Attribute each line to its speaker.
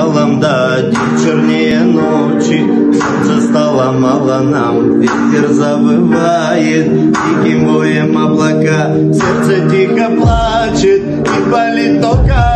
Speaker 1: Голландать чернее ночи. Солнце стало мало нам Ветер завывает. Диким воем облака Сердце тихо плачет. И болит только